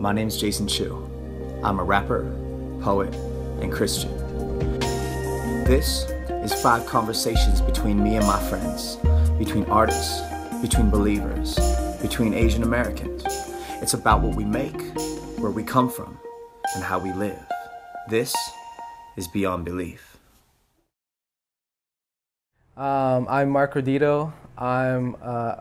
My name's Jason Chu. I'm a rapper, poet, and Christian. This is five conversations between me and my friends, between artists, between believers, between Asian Americans. It's about what we make, where we come from, and how we live. This is Beyond Belief. Um, I'm Mark Redito. I'm uh,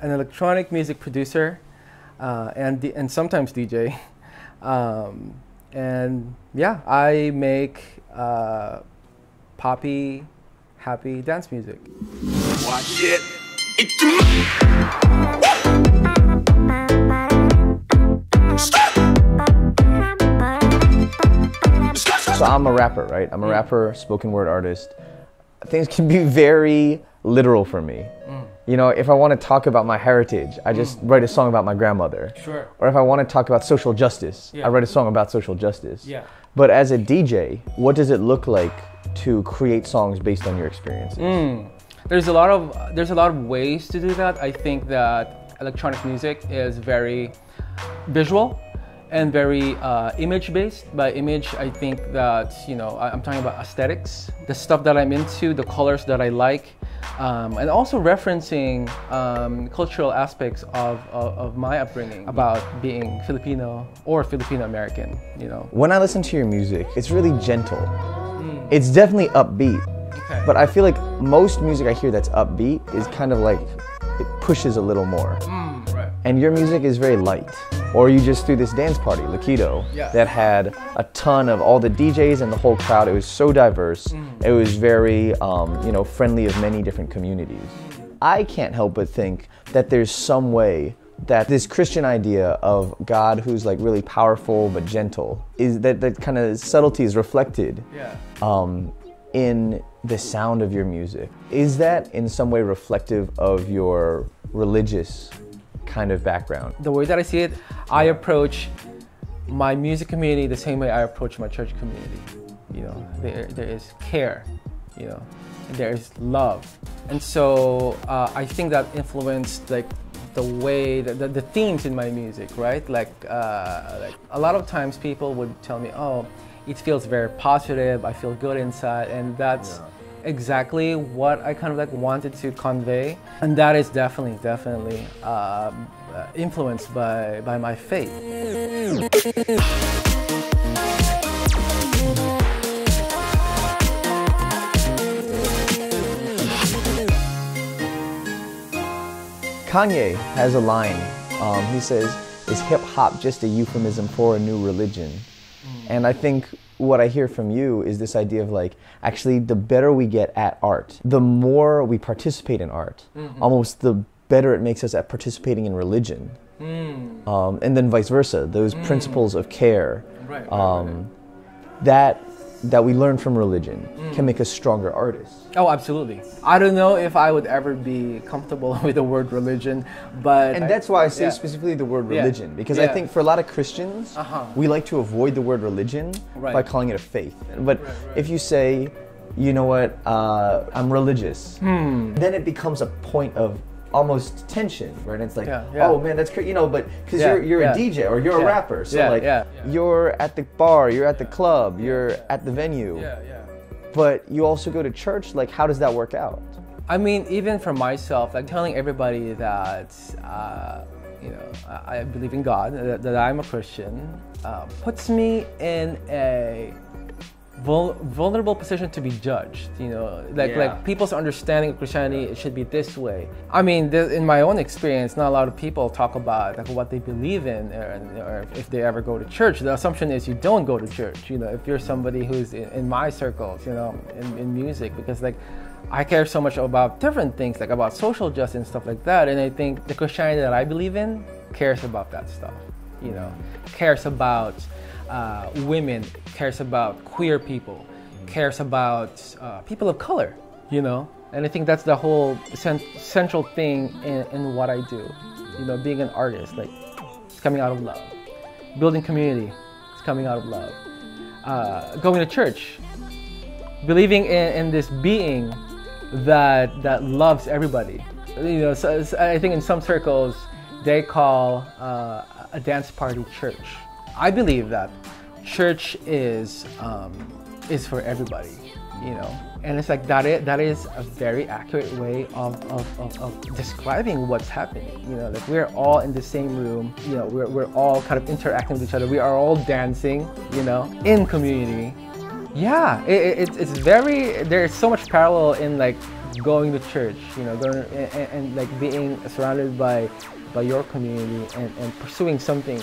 an electronic music producer uh, and, and sometimes DJ. Um, and yeah, I make uh, poppy, happy dance music. Watch it. So I'm a rapper, right? I'm a rapper, spoken word artist. Things can be very literal for me. You know, if I want to talk about my heritage, I just write a song about my grandmother. Sure. Or if I want to talk about social justice, Yeah. I write a song about social justice. Yeah. But as a DJ, what does it look like to create songs based on your experiences? Mm. There's a lot of there's a lot of ways to do that. I think that electronic music is very visual and very uh, image based. By image, I think that you know I'm talking about aesthetics, the stuff that I'm into, the colors that I like, um, and also referencing um, cultural aspects of, of, of my upbringing about being Filipino or Filipino American. You know. When I listen to your music, it's really gentle. It's definitely upbeat. Okay. But I feel like most music I hear that's upbeat is kind of like it pushes a little more. right. And your music is very light. Or you just threw this dance party, Lakido, Yeah. that had a ton of all the DJs and the whole crowd. It was so diverse. Mm. It was very, um, you know, friendly of many different communities. I can't help but think that there's some way that this Christian idea of God who's like really powerful but gentle is that that kind of subtlety is reflected Yeah. um, in the sound of your music. Is that in some way reflective of your religious kind of background? the way that I see it, I approach my music community the same way I approach my church community. You know, there, there is care, you know, there is love. And so uh, I think that influenced like the way, the, the, the themes in my music, right? Like, uh, like a lot of times people would tell me, oh, it feels very positive, I feel good inside, and that's exactly what I kind of like wanted to convey, and that is definitely, definitely um, uh, influenced by by my faith. Kanye has a line. Um, he says, "Is hip hop just a euphemism for a new religion?" And I think what I hear from you is this idea of like, actually, the better we get at art, the more we participate in art, almost the better it makes us at participating in religion. Um, and then vice versa. Those principles of care. Right, right, um, that that we learn from religion can make us stronger artists. Oh, absolutely. I don't know if I would ever be comfortable with the word religion, but And that's why I say yeah. specifically the word Yeah. religion, because I think for a lot of Christians, Uh-huh. we like to avoid the word religion Right. by calling it a faith. But Right, right. if you say, you know what, uh, I'm religious, Hmm. then it becomes a point of almost tension, right? And it's like, Yeah, yeah. oh man, that's crazy, you know, but because Yeah, you're, you're a DJ or you're a rapper, so like, you're at the bar, you're at the club, you're at the venue, yeah, yeah. but you also go to church, like, how does that work out? I mean, even for myself, like telling everybody that, uh, you know, I, I believe in God, that, that I'm a Christian, uh, puts me in a vul- vulnerable position to be judged. You know, like Yeah. like people's understanding of Christianity it should be this way. I mean, th- in my own experience, not a lot of people talk about like what they believe in, or, or if they ever go to church. The assumption is you don't go to church. You know, if you're somebody who's in, in my circles, you know, in, in music, because like. I care so much about different things, like about social justice and stuff like that. And I think the Christianity that I believe in cares about that stuff. You know, cares about uh, women, cares about queer people, cares about uh, people of color. You know, and I think that's the whole cen- central thing in, in what I do. You know, being an artist, like it's coming out of love. Building community, it's coming out of love. Uh, going to church, believing in, in this being that that loves everybody. You know, so, so I think in some circles they call uh, a dance party church. I believe that church is um, is for everybody, you know, and it's like that is, that is a very accurate way of, of, of, of describing what's happening. You know, like we're all in the same room, you know, we're, we're all kind of interacting with each other. We are all dancing, you know, in community. Yeah, it, it, it's very, there's so much parallel in like going to church, you know, going and, and, like being surrounded by, by your community and, and pursuing something.